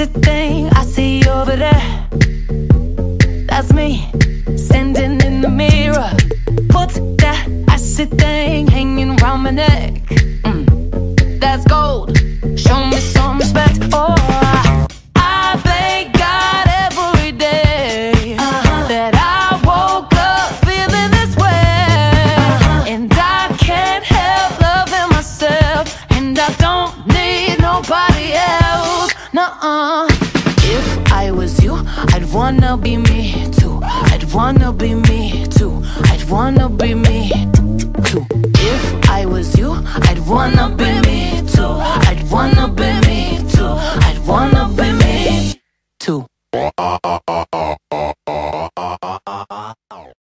crazy thing I see over there. That's me standing in the mirror. Put that icy thing hanging round my neck. Mm. That's gold. Show me some respect. Oh, I, thank God every day uh-huh. that I woke up feeling this way, uh-huh. and I can't help loving myself, and I don't need nobody else. If I was you, I'd wanna be me too. I'd wanna be me too. I'd wanna be me too. If I was you, I'd wanna be